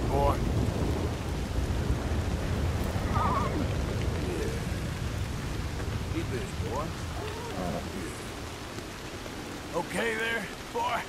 right, boy? Yeah. Keep this, boy. Oh. Okay there, boy?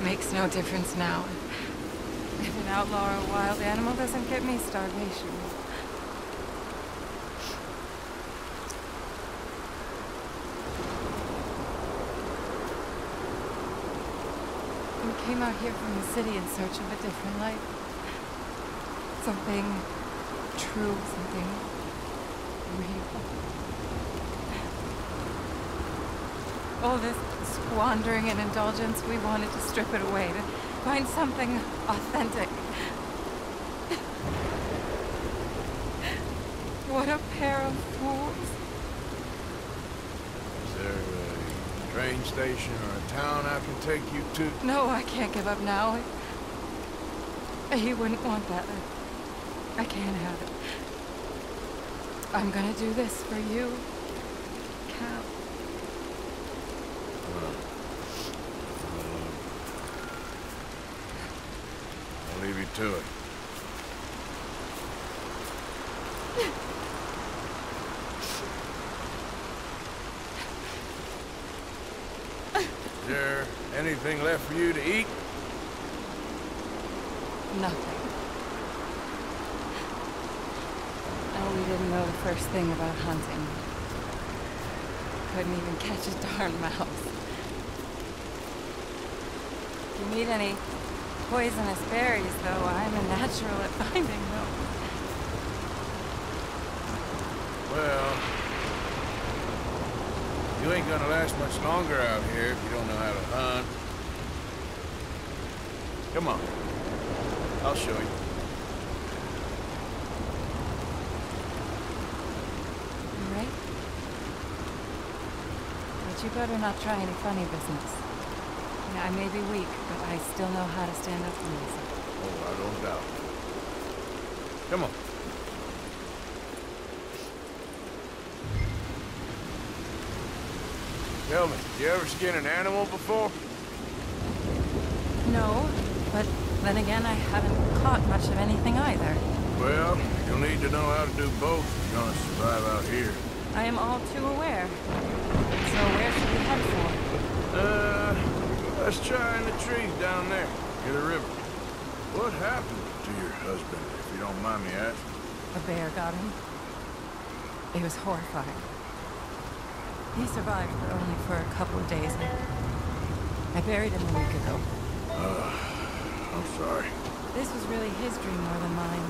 It makes no difference now. If an outlaw or a wild animal doesn't get me, starvation. We came out here from the city in search of a different life. Something true, something real. All this squandering and indulgence, we wanted to strip it away, to find something authentic. what a pair of fools. Is there a train station or a town I can take you to? No, I can't give up now. He wouldn't want that. I can't have it. I'm gonna do this for you, Cal. I'll leave you to it. Is there anything left for you to eat? Nothing. Oh, we didn't know the first thing about hunting. Couldn't even catch a darn mouse. You need any poisonous berries, though, I'm a natural at finding them. Well, you ain't gonna last much longer out here if you don't know how to hunt. Come on. I'll show you. You right? But you better not try any funny business. I may be weak, but I still know how to stand up for myself. Oh, I don't doubt. Come on. Tell me, you ever skin an animal before? No, but then again, I haven't caught much of anything either. Well, you'll need to know how to do both if you're gonna survive out here. I am all too aware. So where should we head for? Uh, let's try in the trees down there, near the river. What happened to your husband, if you don't mind me asking? A bear got him. It was horrifying. He survived, but only for a couple of days. I buried him a week ago. I'm sorry. This was really his dream more than mine.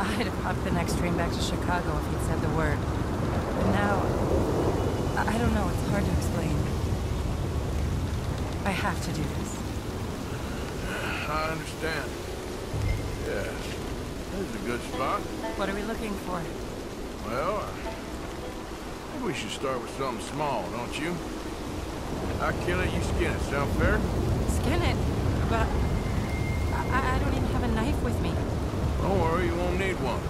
I'd have hopped the next train back to Chicago if he'd said the word. But now, I don't know, it's hard to explain. I have to do this. I understand. Yes, this is a good spot. What are we looking for? Well, I think we should start with something small, don't you? I kill it, you skin it. Sound fair? Skin it, but I, I don't even have a knife with me. Don't worry, you won't need one.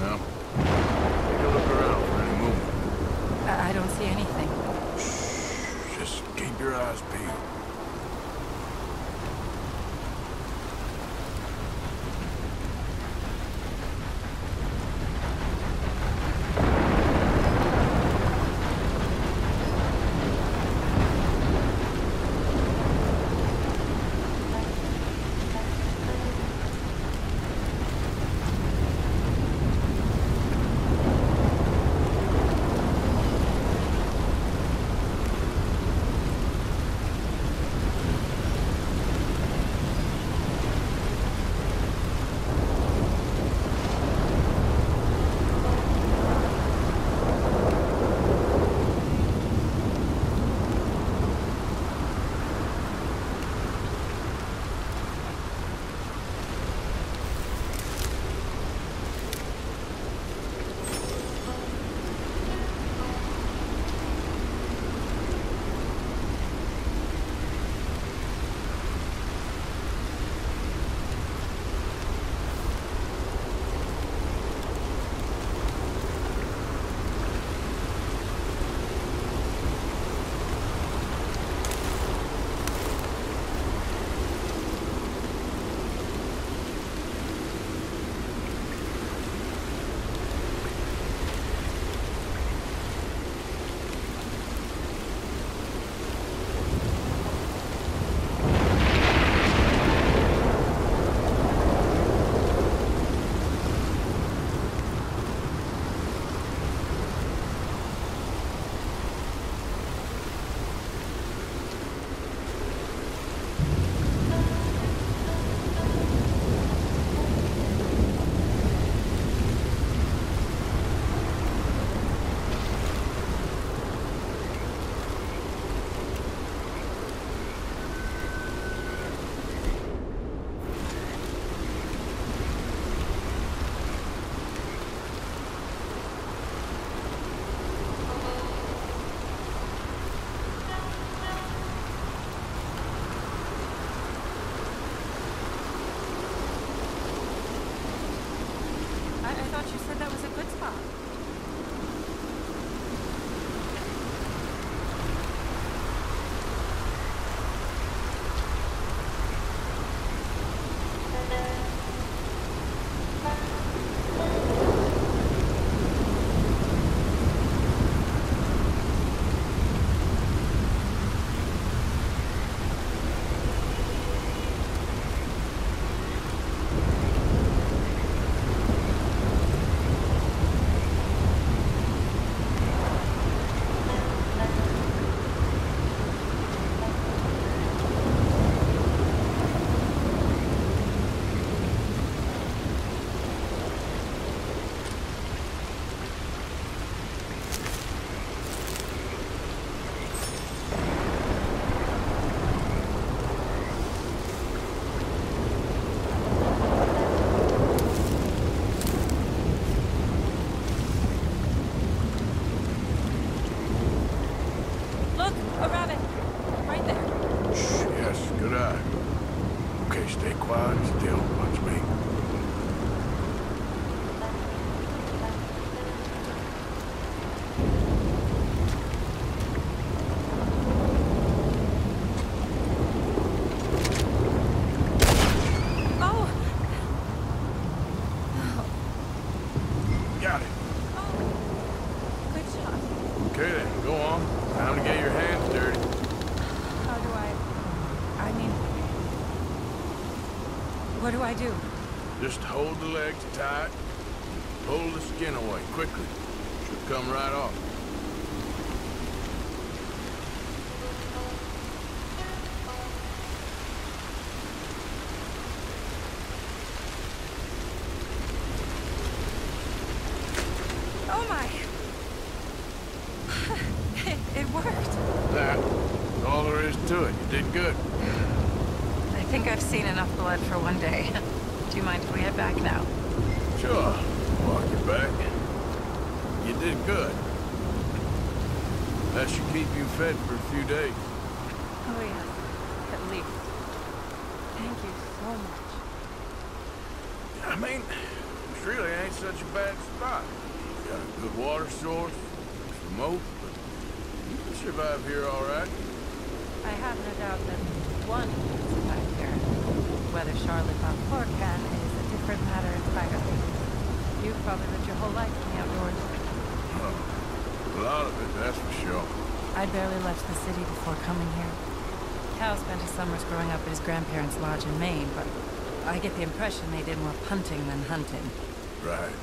Now, take a look around for any movement. I, I don't see anything. Shh, Just keep your eyes peeled. All there is to it. You did good. I think I've seen enough blood for one day. Do you mind if we head back now? Sure. Walk you back. You did good. That should keep you fed for a few days. Oh yes, at least. Thank you so much. I mean, it really ain't such a bad spot. You got a good water source, remote, but you can survive here all right. I have no doubt that one can survive here. Whether Charlotte Balfour can is a different matter entirely. You've probably lived your whole life in the outdoors. A lot of it, that's for sure. I barely left the city before coming here. Cal spent his summers growing up at his grandparents' lodge in Maine, but I get the impression they did more punting than hunting. Right.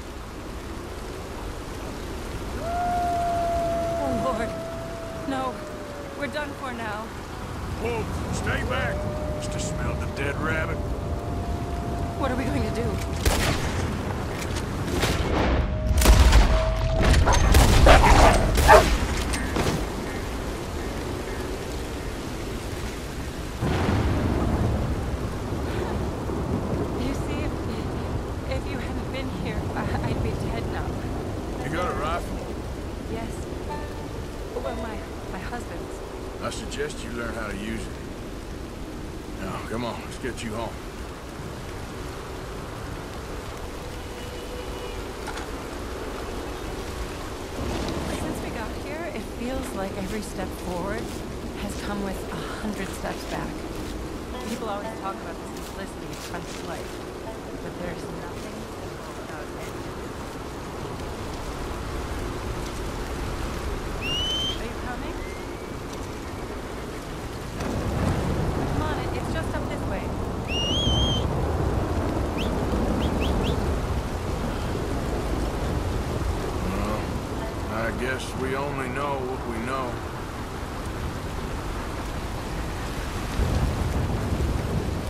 Oh, Lord. No. We're done for now. Whoa, stay back. Must have smelled the dead rabbit. What are we going to do? You see, if, if you hadn't been here, I, I'd be dead now. You got a rifle? Yes. Well, my, my husband's. I suggest you learn how to use it. Now, come on, let's get you home. Since we got here, it feels like every step forward has come with a hundred steps back. People always talk about the simplicity of country life, but there's nothing simple about it. Are you coming? Come on, it's just up this way. I guess we only know.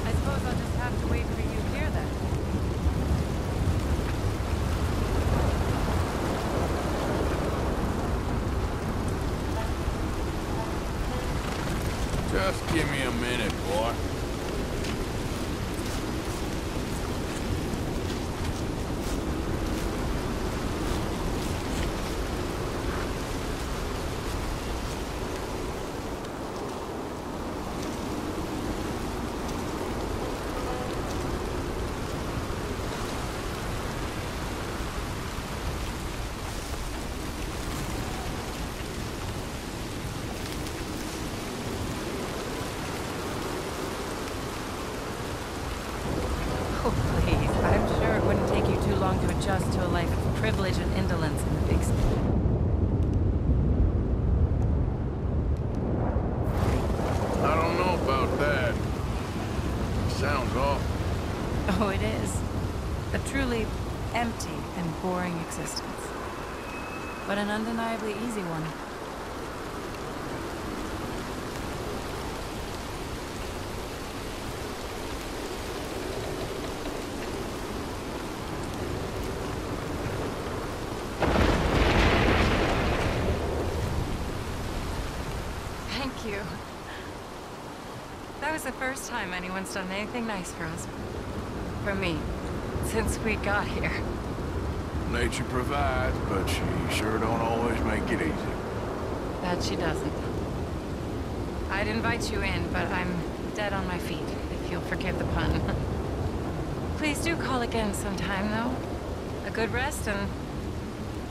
I suppose I'll just have to wait for you here then. Just give me a minute, boy. Oh, please. I'm sure it wouldn't take you too long to adjust to a life of privilege and indolence in the big city. I don't know about that. Sounds awful. Oh, it is. A truly empty and boring existence. But an undeniably easy one. Thank you. That was the first time anyone's done anything nice for us. For me. Since we got here. Nature provides, but she sure don't always make it easy. That she doesn't. I'd invite you in, but I'm dead on my feet, if you'll forgive the pun. Please do call again sometime, though. A good rest, and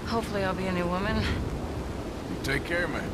hopefully I'll be a new woman. You take care, man.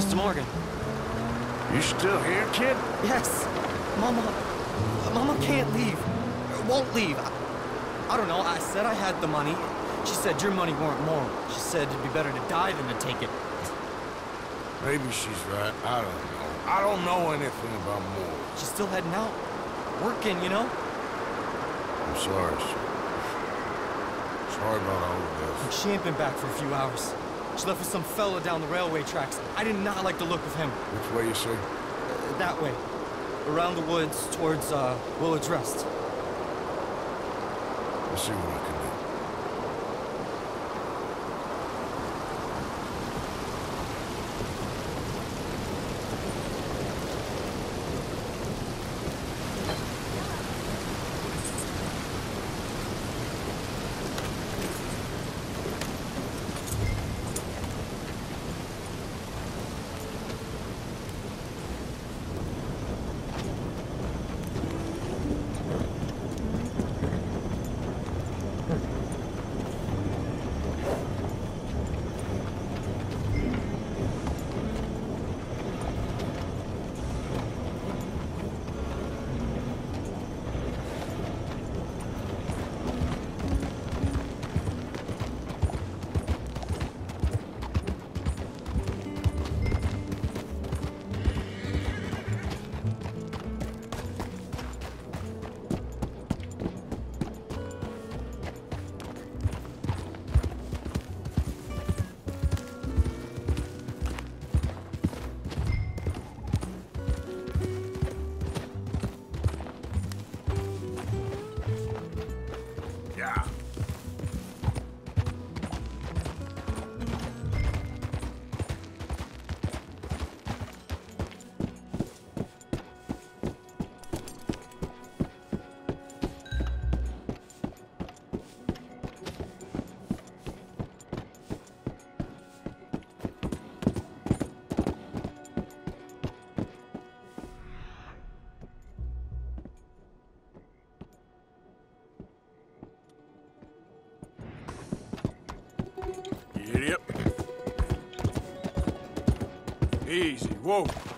Mr. Morgan. You still here, kid? Yes. Mama. Mama can't leave. Won't leave. I, I don't know. I said I had the money. She said your money weren't moral. She said it'd be better to die than to take it. Maybe she's right. I don't know. I don't know anything about more. She's still heading out. Working, you know? I'm sorry, sir. Sorry about all of this. She ain't been back for a few hours. Left with some fella down the railway tracks. I did not like the look of him. Which way you say? Uh, that way. Around the woods towards, uh, Willard's Rest. I'll see what I can do. Easy, whoa.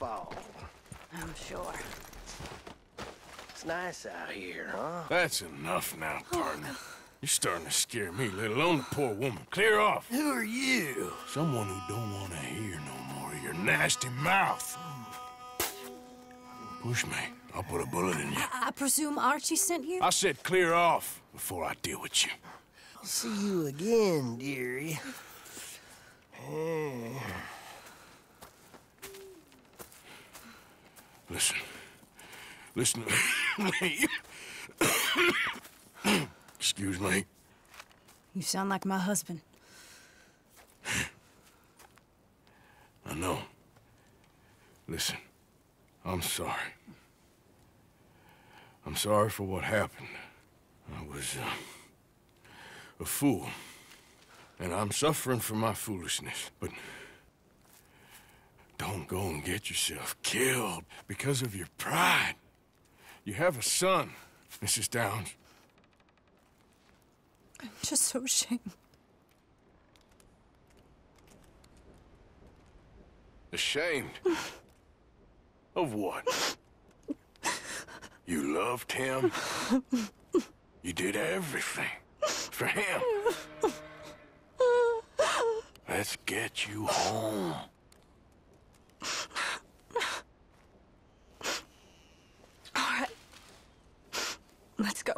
Weren't my fault. I'm sure. It's nice out here, huh? That's enough now, partner. You're starting to scare me, let alone the poor woman. Clear off. Who are you? Someone who don't want to hear no more of your nasty mouth. Push me. I'll put a bullet in you. I presume Archie sent you? I said clear off before I deal with you. I'll see you again, dearie. Eh, Listen. Listen to me. Excuse me. You sound like my husband. I know. Listen, I'm sorry. I'm sorry for what happened. I was uh, a fool. And I'm suffering for my foolishness. But don't go and get yourself killed because of your pride. You have a son, Mrs. Downes. I'm just so ashamed. Ashamed? of what? You loved him? You did everything for him. Let's get you home. Let's go.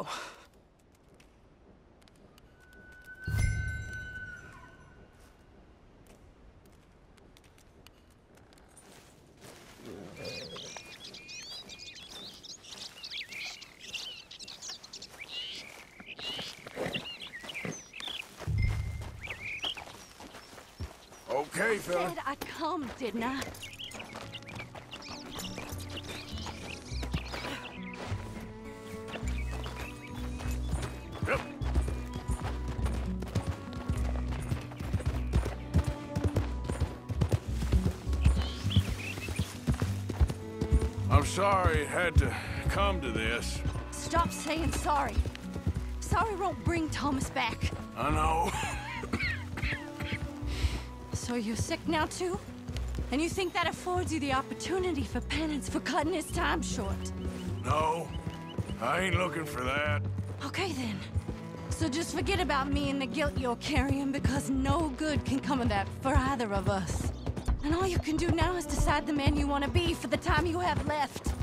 Okay, Phil. I said I come, didn't I? I'm sorry it had to come to this. Stop saying sorry. Sorry won't bring Thomas back. I know. So you're sick now too? And you think that affords you the opportunity for penance for cutting his time short? No, I ain't looking for that. Okay then. So just forget about me and the guilt you're carrying because no good can come of that for either of us. And all you can do now is decide the man you want to be for the time you have left.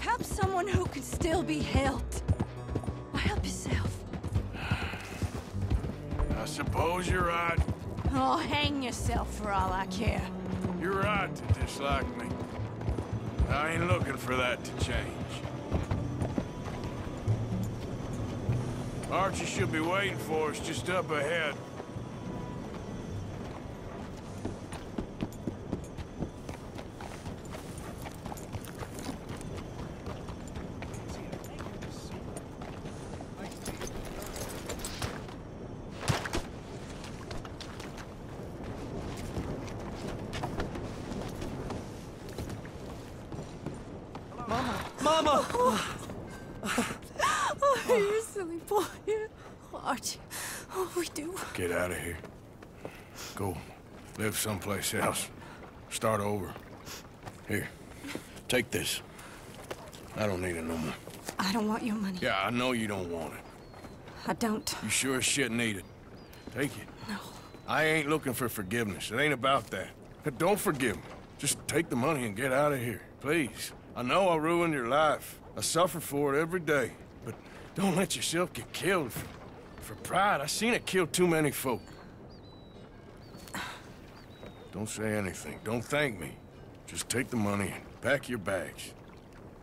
Help someone who can still be helped. Or help yourself. I suppose you're right. Oh, hang yourself for all I care. You're right to dislike me. I ain't looking for that to change. Archie should be waiting for us just up ahead. Mama! Oh, you silly boy. Oh, Archie. Oh, we do. Get out of here. Go live someplace else. Start over. Here, take this. I don't need it no more. I don't want your money. Yeah, I know you don't want it. I don't. You sure as shit need it. Take it. No. I ain't looking for forgiveness. It ain't about that. But Don't forgive me. Just take the money and get out of here, please. I know I ruined your life. I suffer for it every day. But don't let yourself get killed for, for pride. I seen it kill too many folk. Don't say anything. Don't thank me. Just take the money and pack your bags.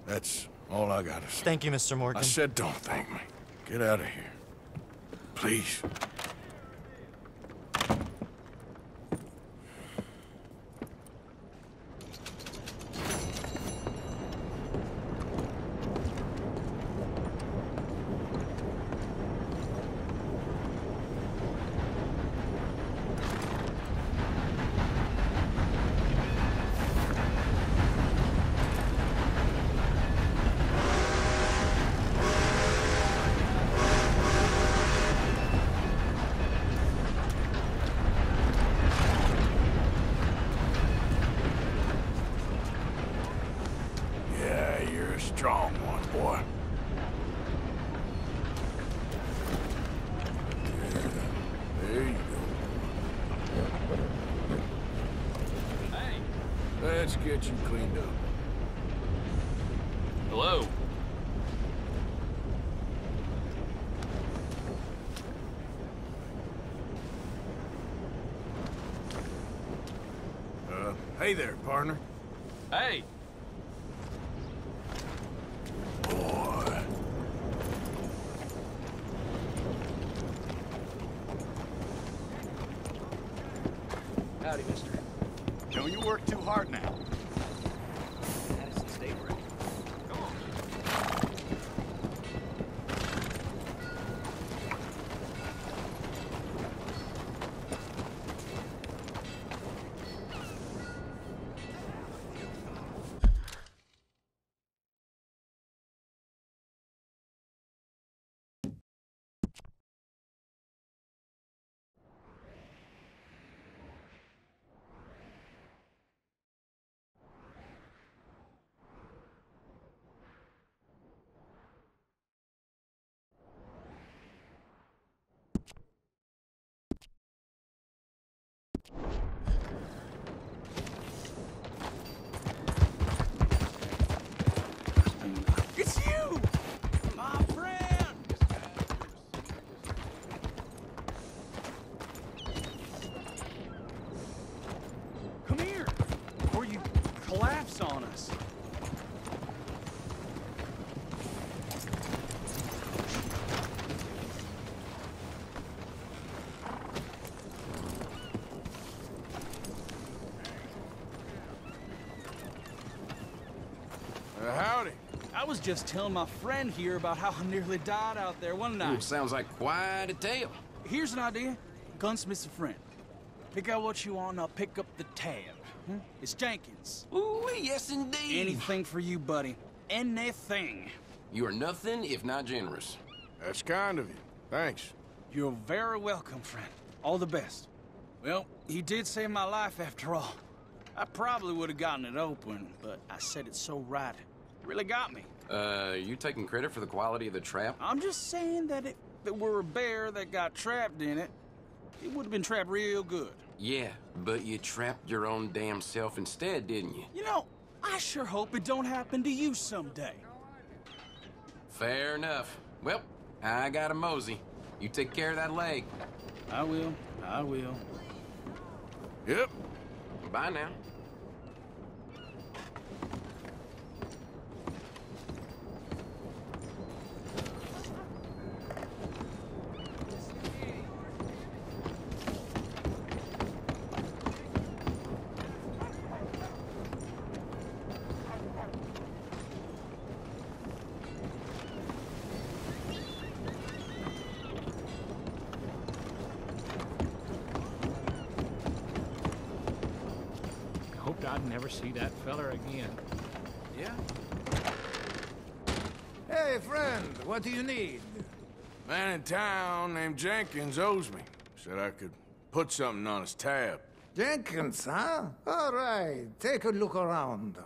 That's all I gotta say. Thank you, Mr. Morgan. I said don't thank me. Get out of here. Please. you was just telling my friend here about how I nearly died out there one night. Ooh, sounds like quite a tale. Here's an idea. Gunsmith's a friend. Pick out what you want and I'll pick up the tab. Hmm? It's Jenkins. Ooh, yes indeed. Anything for you, buddy. Anything. You are nothing if not generous. That's kind of you. Thanks. You're very welcome, friend. All the best. Well, he did save my life after all. I probably would have gotten it open, but I said it so right. It really got me. Uh, you taking credit for the quality of the trap? I'm just saying that if it were a bear that got trapped in it, it would have been trapped real good. Yeah, but you trapped your own damn self instead, didn't you? You know, I sure hope it don't happen to you someday. Fair enough. Well, I got a mosey. You take care of that leg. I will. I will. Yep. Bye now. Hoped I'd never see that feller again. Yeah? Hey, friend, what do you need? Man in town named Jenkins owes me. Said I could put something on his tab. Jenkins, huh? All right, take a look around.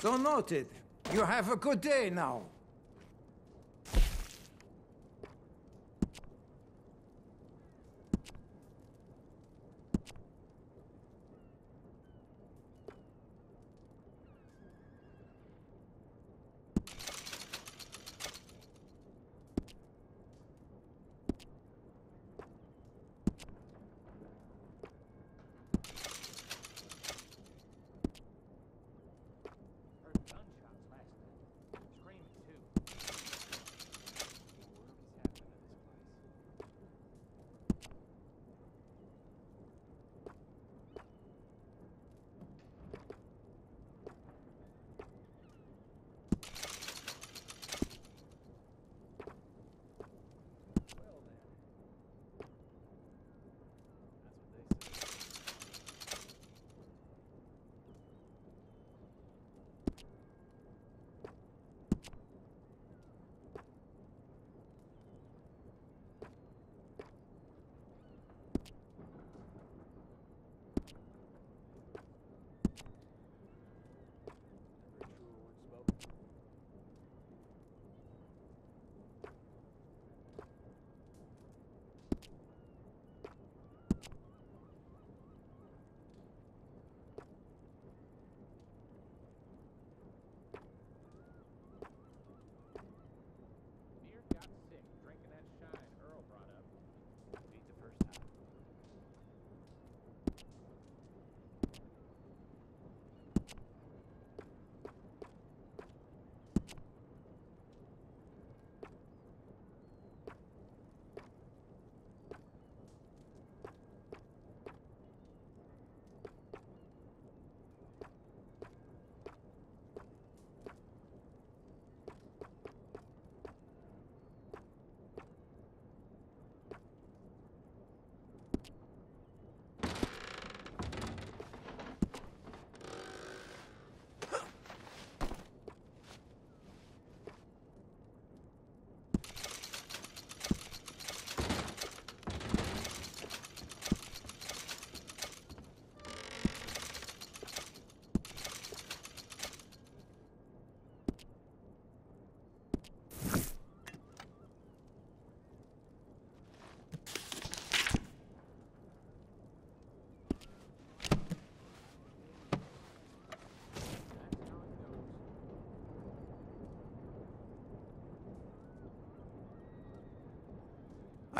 So noted. You have a good day now.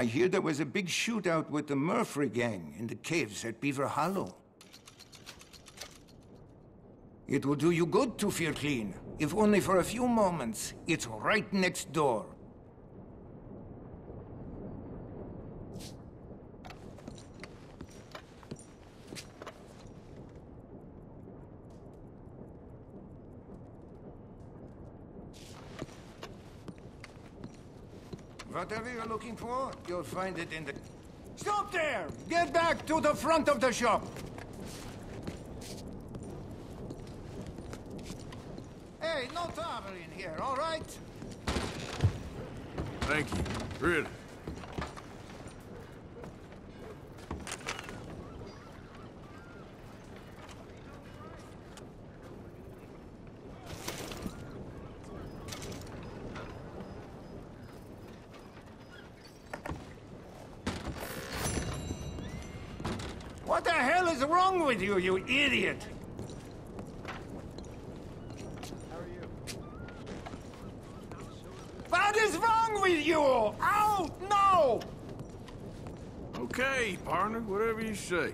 I hear there was a big shootout with the Murfree gang in the caves at Beaver Hollow. It will do you good to feel clean, if only for a few moments. It's right next door. Whatever you're looking for, you'll find it in the... Stop there! Get back to the front of the shop! Hey, no trouble in here, all right? Thank you. Really. What the hell is wrong with you, you idiot? How are you? What is wrong with you? Ow! No! Okay, partner, whatever you say.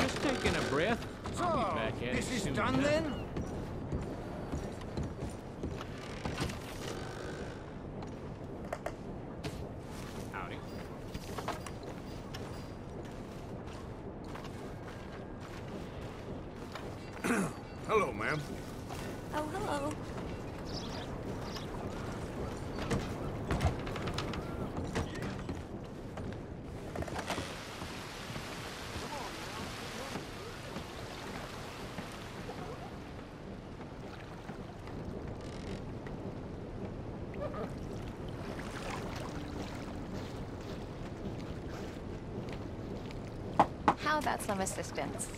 Just taking a breath. I'll So, be back at this it is soon done enough. then? Howdy. Hello, ma'am. Oh, hello. How about some assistance?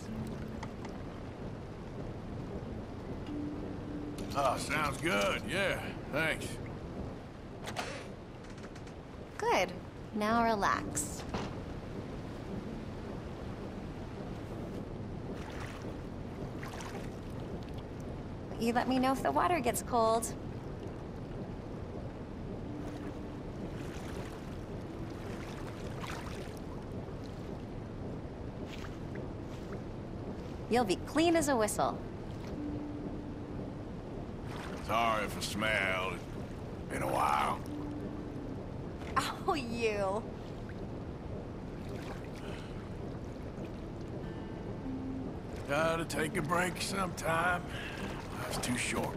Oh, sounds good. Yeah, thanks. Good. Now relax. You let me know if the water gets cold. You'll be clean as a whistle. Sorry for smell. Been a while. Oh, you. Gotta take a break sometime. Life's too short.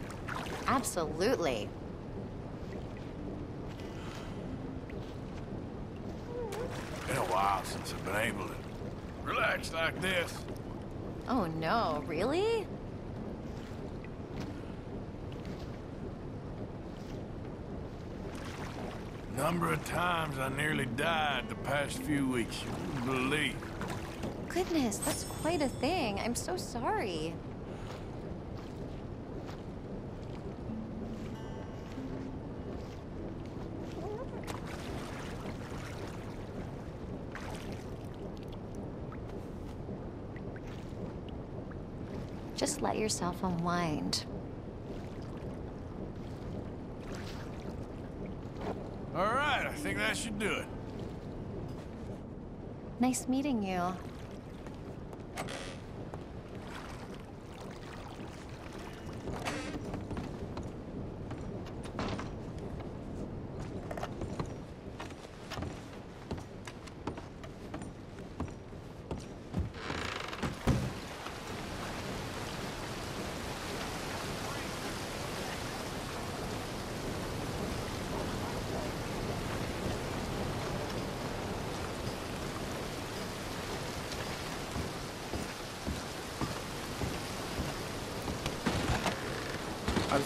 Absolutely. Been a while since I've been able to relax like this. Oh no, really? Number of times I nearly died the past few weeks. You wouldn't believe. Goodness, that's quite a thing. I'm so sorry. Let yourself unwind. All right, I think that should do it. Nice meeting you.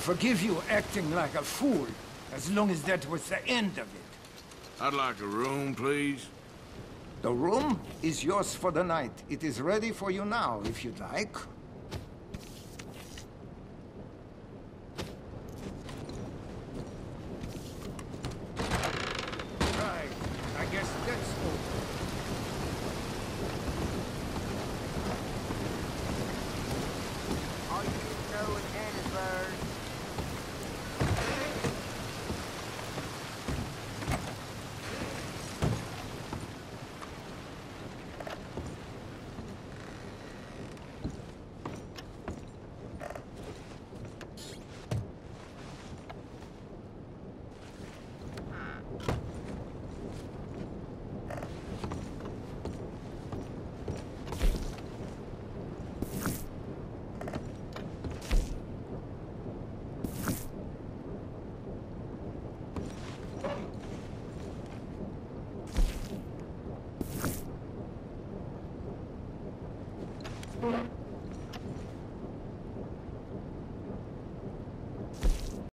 Forgive you acting like a fool, as long as that was the end of it. I'd like a room, please. The room is yours for the night. It is ready for you now, if you'd like.